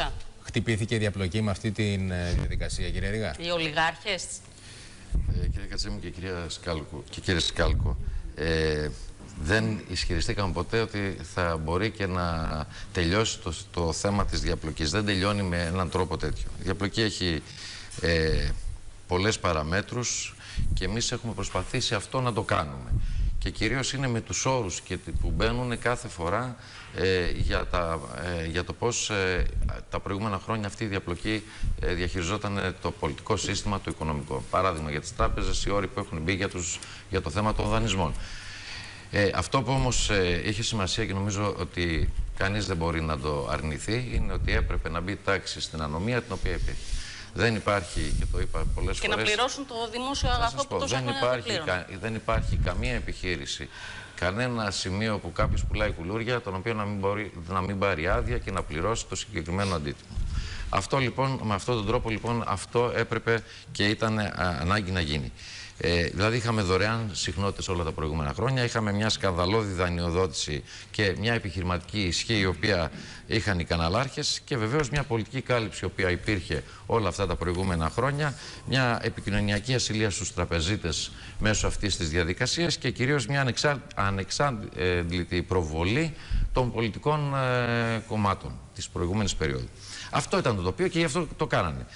Ρήγα. Χτυπήθηκε η διαπλοκή με αυτή τη διαδικασία, κύριε Ρήγα. Οι ολιγάρχες. Ε, κύριε Κατσέμου και κυρία Σκάλκο, και κύριε Σκάλκο, ε, δεν ισχυριστήκαμε ποτέ ότι θα μπορεί και να τελειώσει το, το θέμα της διαπλοκής. Δεν τελειώνει με έναν τρόπο τέτοιο. Η διαπλοκή έχει ε, πολλές παραμέτρους και εμείς έχουμε προσπαθήσει αυτό να το κάνουμε. Και κυρίως είναι με τους όρους και που μπαίνουν κάθε φορά ε, για, τα, ε, για το πώς ε, τα προηγούμενα χρόνια αυτή η διαπλοκή διαχειριζόταν το πολιτικό σύστημα, το οικονομικό. Παράδειγμα για τις τράπεζες, οι όροι που έχουν μπει για, τους, για το θέμα των δανεισμών. Ε, αυτό που όμως ε, είχε σημασία και νομίζω ότι κανείς δεν μπορεί να το αρνηθεί είναι ότι έπρεπε να μπει τάξη στην ανομία την οποία υπήρχε. Δεν υπάρχει, και το είπα πολλές και φορές... Και να πληρώσουν το δημόσιο αγαθό που τόσο δεν υπάρχει, κα, δεν υπάρχει καμία επιχείρηση, κανένα σημείο που κάποιος πουλάει κουλούρια, τον οποίο να μην, μπορεί, να μην πάρει άδεια και να πληρώσει το συγκεκριμένο αντίτιμο. Αυτό λοιπόν, με αυτόν τον τρόπο λοιπόν, αυτό έπρεπε και ήταν ανάγκη να γίνει. Ε, δηλαδή είχαμε δωρεάν συχνότητες όλα τα προηγούμενα χρόνια, είχαμε μια σκανδαλώδη δανειοδότηση και μια επιχειρηματική ισχύ η οποία είχαν οι καναλάρχες και βεβαίως μια πολιτική κάλυψη η οποία υπήρχε όλα αυτά τα προηγούμενα χρόνια, μια επικοινωνιακή ασυλία στους τραπεζίτες μέσω αυτής της διαδικασίας και κυρίως μια ανεξά, ανεξάντλητη προβολή των πολιτικών ε, κομμάτων της προηγούμενης περίοδου. Αυτό ήταν το τοπίο και γι' αυτό το κάνανε.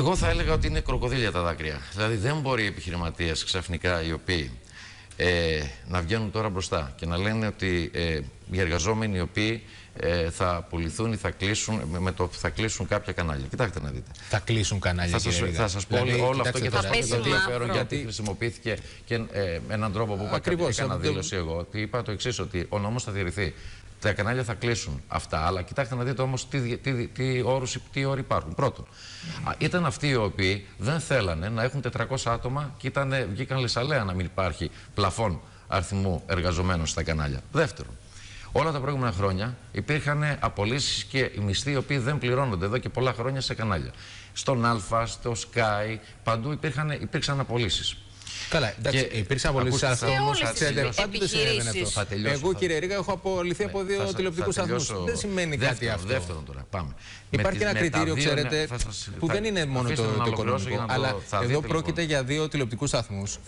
Εγώ θα έλεγα ότι είναι κροκοδίλια τα δάκρυα. Δηλαδή δεν μπορεί οι επιχειρηματίες ξαφνικά οι οποίοι ε, να βγαίνουν τώρα μπροστά και να λένε ότι ε, οι εργαζόμενοι οι οποίοι ε, θα απολυθούν ή θα κλείσουν, με το, θα κλείσουν κάποια κανάλια. Κοιτάξτε να δείτε. Θα κλείσουν κανάλια. Θα, σας, θα σας πω δηλαδή, όλο αυτό και θα σας πω το ενδιαφέρον γιατί χρησιμοποιήθηκε και ε, έναν τρόπο που είπα έκανα δήλωση εγώ. Ότι είπα το εξής ότι ο νόμος θα διαιρεθεί. Τα κανάλια θα κλείσουν αυτά. Αλλά κοιτάξτε να δείτε όμως τι, τι, τι, όρους, τι όροι υπάρχουν. Πρώτον, ήταν αυτοί οι οποίοι δεν θέλανε να έχουν 400 άτομα και ήταν, βγήκαν λεσαλέα να μην υπάρχει πλαφόν αριθμού εργαζομένων στα κανάλια. Δεύτερον, όλα τα προηγούμενα χρόνια υπήρχαν απολύσεις και οι μισθοί οι οποίοι δεν πληρώνονται εδώ και πολλά χρόνια σε κανάλια. Στον Α, στο Sky, παντού υπήρχαν, υπήρξαν απολύσεις. Καλά, εντάξει, και... υπήρξαν απολύσει, αλλά όμω ξέρετε, πάντοτε συνέβαινε αυτό. Εγώ, κύριε Ρίγα, έχω απολυθεί από δύο τηλεοπτικούς σταθμού. Δεν σημαίνει κάτι αυτό. Δεύτερον τώρα, πάμε. Υπάρχει και ένα κριτήριο, ξέρετε, που δεν είναι μόνο το οικονομικό, αλλά εδώ πρόκειται λοιπόν. για δύο τηλεοπτικούς σταθμούς.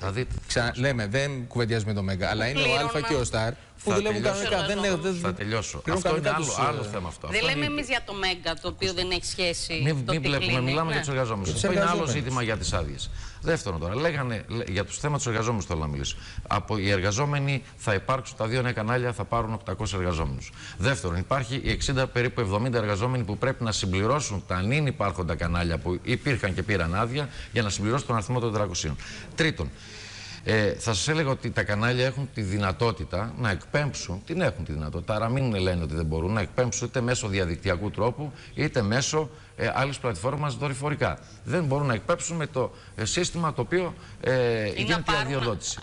Λέμε, δεν κουβεντιάζουμε το Μέγκα, αλλά είναι ο Α και ο Σταρ που δουλεύουν κανονικά. Δεν Θα τελειώσω. Αυτό είναι άλλο θέμα αυτό. Δεν λέμε εμείς για το Μέγκα, το οποίο δεν έχει σχέση. Μην βλέπουμε, μιλάμε για τους εργαζόμενους. Αυτό είναι άλλο ζήτημα για τις άδειες. Δεύτερον τώρα, λέγανε για το θέμα τους εργαζόμενους θέλω να μιλήσω. Από οι εργαζόμενοι θα υπάρξουν τα δύο νέα κανάλια, θα πάρουν 800 εργαζόμενους. Δεύτερον, υπάρχει οι 60 περίπου 70 εργαζόμενοι που πρέπει να συμπληρώσουν τα νυν υπάρχοντα κανάλια που υπήρχαν και πήραν άδεια για να συμπληρώσουν τον αριθμό των 400. Τρίτον, ε, θα σας έλεγα ότι τα κανάλια έχουν τη δυνατότητα να εκπέμψουν, την έχουν τη δυνατότητα, άρα μην λένε ότι δεν μπορούν να εκπέμψουν είτε μέσω διαδικτυακού τρόπου είτε μέσω ε, άλλης πλατφόρμας δορυφορικά. Δεν μπορούν να εκπέμψουν με το ε, σύστημα το οποίο ε, γίνεται η αδειοδότηση.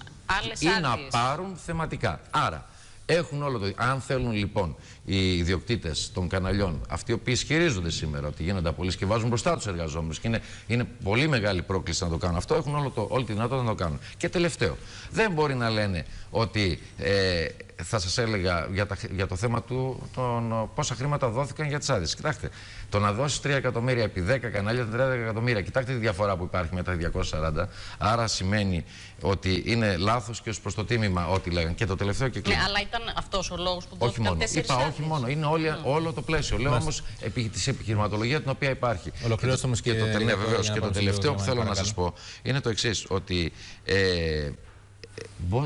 Ή να πάρουν θεματικά. Άρα, έχουν όλο το. Αν θέλουν λοιπόν οι ιδιοκτήτες των καναλιών, αυτοί οι οποίοι ισχυρίζονται σήμερα ότι γίνονται απολύσεις και βάζουν μπροστά τους εργαζόμενους και είναι, είναι πολύ μεγάλη πρόκληση να το κάνουν αυτό, έχουν όλο το, όλη τη δυνατότητα να το κάνουν. Και τελευταίο, δεν μπορεί να λένε ότι ε, θα σας έλεγα για, τα, για το θέμα του των, πόσα χρήματα δόθηκαν για τις άδειες. Κοιτάξτε, το να δώσεις 3 εκατομμύρια επί 10 κανάλια, 30 εκατομμύρια. Κοιτάξτε τη διαφορά που υπάρχει με τα 240. Άρα σημαίνει ότι είναι λάθος και ως προς το τίμημα ό,τι λέγανε. Και το τελευταίο και Ναι, αλλά ήταν αυτός ο λόγος που δόθηκαν όχι μόνο. Είπα όχι μόνο. Είναι όλη, ναι. όλο το πλαίσιο. Λέω όμως επί της επιχειρηματολογίας την οποία υπάρχει. Ολοκληρώστε όμω και, και, το, ναι, βεβαίως, και το τελευταίο που θέλω να σας πω είναι το εξής. Ότι ε,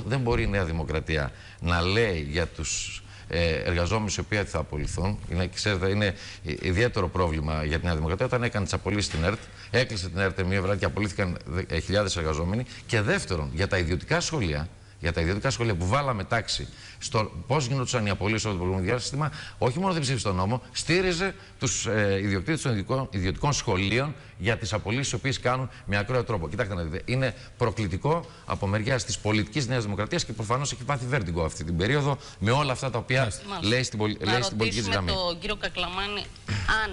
δεν μπορεί η Νέα Δημοκρατία να λέει για τους ε, εργαζόμενους οι οποίοι θα απολυθούν. Είναι, ξέρετε, είναι ιδιαίτερο πρόβλημα για την Νέα Δημοκρατία. Όταν έκανε τις απολύσεις στην ΕΡΤ, έκλεισε την ΕΡΤ μία βράδυ και απολύθηκαν ε, χιλιάδες εργαζόμενοι. Και δεύτερον, για τα ιδιωτικά σχολεία, για τα ιδιωτικά σχολεία που βάλαμε τάξη στο πώς γινόντουσαν οι απολύσεις όλο το προηγούμενο διάστημα, όχι μόνο δεν ψήφισε τον νόμο, στήριζε τους ε, ιδιοκτήτες των ιδιωτικών, ιδιωτικών σχολείων για τις απολύσεις οι οποίες κάνουν με ακραίο τρόπο. Κοιτάξτε να δείτε, είναι προκλητικό από μεριά της πολιτικής Νέας Δημοκρατίας και προφανώς έχει πάθει βέρτιγκο αυτή την περίοδο με όλα αυτά τα οποία λέει στην, λέει στην πολιτική γραμμή. τον κύριο Κακλαμάνη αν